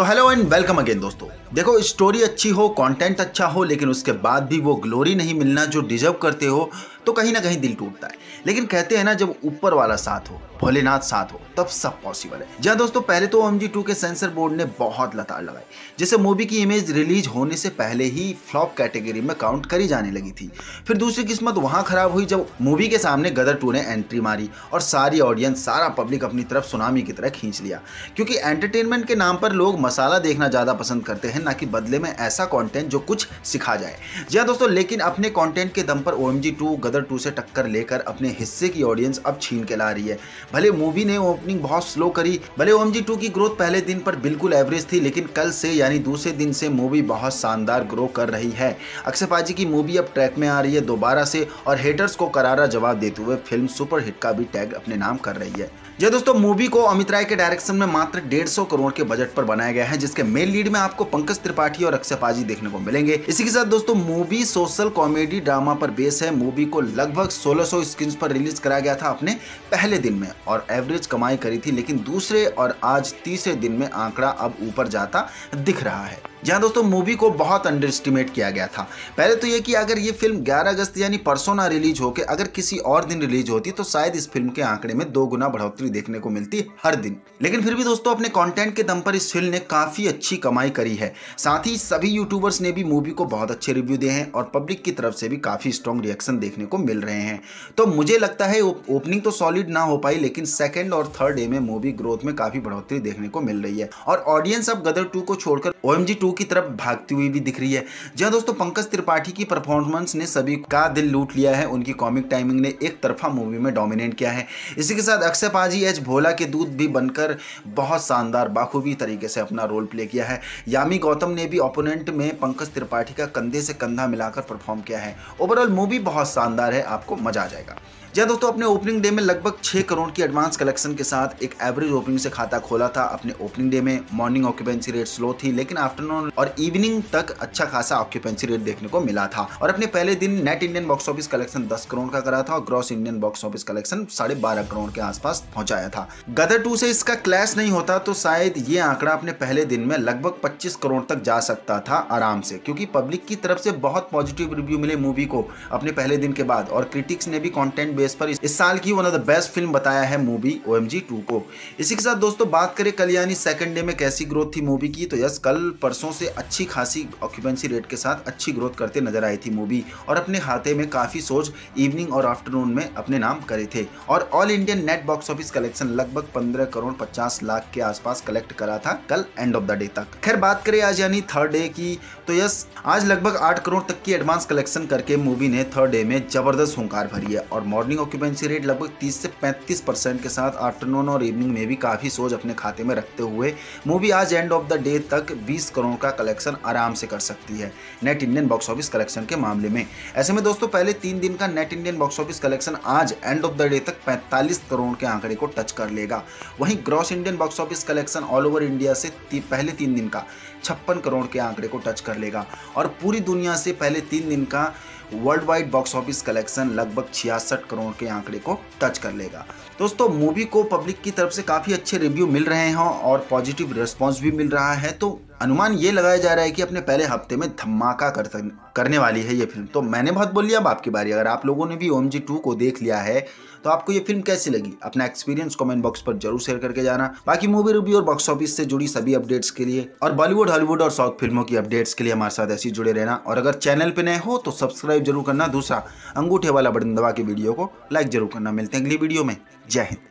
तो hello and welcome again दोस्तों। देखो स्टोरी अच्छी हो कंटेंट अच्छा हो, लेकिन उसके बाद भी वो ग्लोरी नहीं मिलना जो डिजर्व करते हो तो कहीं ना कहीं दिल टूटता है। लेकिन कहते हैं ना, जब ऊपर वाला साथ हो, भोलेनाथ साथ हो, तब सब पॉसिबल है। जहाँ दोस्तों, पहले तो एमजी टू के सेंसर बोर्ड ने बहुत लताड़ लगाई। जैसे मूवी की इमेज रिलीज़ होने से पहले ही फ्लॉप कैटेगरी में काउंट करी जाने लगी थी। फिर दूसरी किस्मत वहाँ खराब हुई, जब मूवी के सामने गदर टू ने एंट्री मारी और सारी ऑडियंस सारा पब्लिक अपनी तरफ़ सुनामी की तरह खींच लिया। क्योंकि एंटरटेनमेंट के नाम पर लोग मसाला देखना ज़्यादा पसंद करते हैं ना कि बदले में ऐसा कंटेंट जो कुछ सिखा जाए। जी हाँ दोस्तों, लेकिन अपने कंटेंट के दम पर ओ एम गदर टू से टक्कर लेकर अपने हिस्से की ऑडियंस अब छीन के ला रही है। भले मूवी ने ओपनिंग बहुत स्लो करी, भले ओ टू की ग्रोथ पहले दिन पर बिल्कुल एवरेज थी, लेकिन कल से यानी दूसरे दिन से मूवी बहुत शानदार ग्रो कर रही है। अक्षय पाजी की मूवी अब ट्रैक में आ रही है दोबारा से, और हेटर्स को करारा जवाब देते हुए फ़िल्म सुपर हिट का भी टैग अपने नाम कर रही है। जी दोस्तों मूवी को अमित राय के डायरेक्शन में मात्र डेढ़ करोड़ के बजट पर बनाया गया है, जिसके मेन लीड में आपको पंकज त्रिपाठी और अक्षय पाजी देखने को मिलेंगे। इसी के साथ दोस्तों, मूवी, सोशल कॉमेडी, ड्रामा पर बेस है। मूवी को लगभग 1600 स्क्रीन पर रिलीज़ कराया गया था अपने पहले दिन में और एवरेज कमाई करी थी, लेकिन दूसरे और आज तीसरे दिन में आंकड़ा अब ऊपर जाता दिख रहा है। जहाँ दोस्तों मूवी को बहुत अंडर एस्टिमेट किया गया था। पहले तो ये कि अगर ये फ़िल्म 11 अगस्त यानी परसों ना रिलीज़ होकर अगर किसी और दिन रिलीज़ होती तो शायद इस फ़िल्म के आंकड़े में दो गुना बढ़ोतरी देखने को मिलती हर दिन। लेकिन फिर भी दोस्तों अपने कंटेंट के दम पर इस फ़िल्म ने काफ़ी अच्छी कमाई करी है। साथ ही सभी यूट्यूबर्स ने भी मूवी को बहुत अच्छे रिव्यू दिए हैं और पब्लिक की तरफ़ से भी काफ़ी स्ट्रॉन्ग रिएक्शन देखने को मिल रहे हैं। तो मुझे लगता है ओपनिंग तो सॉलिड ना हो पाई, लेकिन सेकेंड और थर्ड डे में मूवी ग्रोथ में काफ़ी बढ़ोतरी देखने को मिल रही है। और ऑडियंस अब गदर टू को छोड़कर ओ एम की तरफ़ भागती हुई भी दिख रही है। जहाँ दोस्तों, पंकज त्रिपाठी की परफॉर्मेंस ने सभी का दिल लूट लिया है। उनकी कॉमिक टाइमिंग ने एक तरफा मूवी में डोमिनेट किया है। इसी के साथ अक्षय पाजी, एच भोला के दूध भी बनकर बहुत शानदार, बाखूबी तरीके से अपना रोल प्ले किया है। यामी गौतम ने भी ओपोनेंट में पंकज त्रिपाठी का कंधे से कंधा मिलाकर परफॉर्म किया है। ओवरऑल मूवी बहुत शानदार है, आपको मज़ा आ जाएगा। जहाँ दोस्तों, अपने ओपनिंग डे में लगभग छः करोड़ की एडवांस कलेक्शन के साथ एक एवरेज ओपनिंग से खाता खोला था। अपने ओपनिंग डे में मॉर्निंग ऑक्यूपेंसी रेट स्लो थी, लेकिन आफ्टरनून और इवनिंग तक अच्छा खासा ऑक्यूपेंसी रेट देखने को मिला था। और अपने पहले दिन net Indian box office collection दस करोड़ का करा था और gross Indian box office collection साढ़े बारह करोड़ के आसपास पहुँचाया था। गदर टू से इसका क्लैश नहीं होता तो शायद ये आंकड़ा अपने पहले दिन में लगभग पच्चीस करोड़ तक जा सकता था आराम से, क्योंकि पब्लिक की तरफ़ से बहुत पॉजिटिव रिव्यू मिले मूवी को अपने पहले दिन के बाद। और क्रिटिक्स ने भी कॉन्टेंट बेस पर इस साल की one of the best film बताया है मूवी ओ एम को। इसी के साथ दोस्तों, बात करें कल यानी सेकंड डे में कैसी ग्रोथ थी मूवी की तो यस कल परसों से अच्छी खासी ऑक्यूपेंसी रेट के साथ अच्छी ग्रोथ करते नज़र आई थी मूवी और अपने खाते में काफ़ी सोच इवनिंग और आफ्टरनून में अपने नाम करे थे। और all Indian net box office collection लगभग पंद्रह करोड़ पचास लाख के आसपास कलेक्ट करा था कल एंड ऑफ़ द डे तक। खैर, बात करें आज यानी थर्ड डे की तो यस, आज लगभग आठ करोड़ तक की एडवांस कलेक्शन करके मूवी ने थर्ड डे में ज़बरदस्त हुंकार भरी है और मॉर्निंग ऑक्यूपेंसी रेट लगभग 30 से 35 परसेंट के साथ आफ्टरनून और इवनिंग में भी काफ़ी सोच अपने खाते में रखते हुए मूवी आज एंड ऑफ़ द डे तक 20 करोड़ का कलेक्शन आराम से कर सकती है net Indian box office collection के मामले में। ऐसे में दोस्तों पहले तीन दिन का net Indian box office collection आज एंड ऑफ़ द डे तक पैंतालीस करोड़ के आंकड़े को टच कर लेगा। वहीं gross Indian box office collection all over India से ती, पहले तीन दिन का छप्पन करोड़ के आंकड़े को टच कर लेगा। और पूरी दुनिया से पहले तीन दिन का world wide box office collection लगभग छियासठ करोड़ के आंकड़े को टच कर लेगा। दोस्तों मूवी को पब्लिक की तरफ़ से काफ़ी अच्छे रिव्यू मिल रहे हैं और पॉजिटिव रिस्पॉन्स भी मिल रहा है तो अनुमान ये लगाया जा रहा है कि अपने पहले हफ़्ते में धमाका कर करने वाली है ये फ़िल्म। तो मैंने बहुत बोल लिया अब आपकी बारी। अगर आप लोगों ने भी ओम जी टू को देख लिया है तो आपको ये फ़िल्म कैसी लगी? अपना एक्सपीरियंस कमेंट बॉक्स पर ज़रूर शेयर करके जाना। बाकी मूवी रिव्यू और बॉक्स ऑफ़िस से जुड़ी सभी अपडेट्स के लिए और बॉलीवुड हॉलीवुड और साउथ फ़िल्मों की अपडेट्स के लिए हमारे साथ ऐसे जुड़े रहना। और अगर चैनल पर नए हो तो सब्सक्राइब ज़रूर करना। दूसरा अंगूठे वाला बटन दबा के वीडियो को लाइक ज़रूर करना। मिलते हैं अगली वीडियो में। जय हिंद।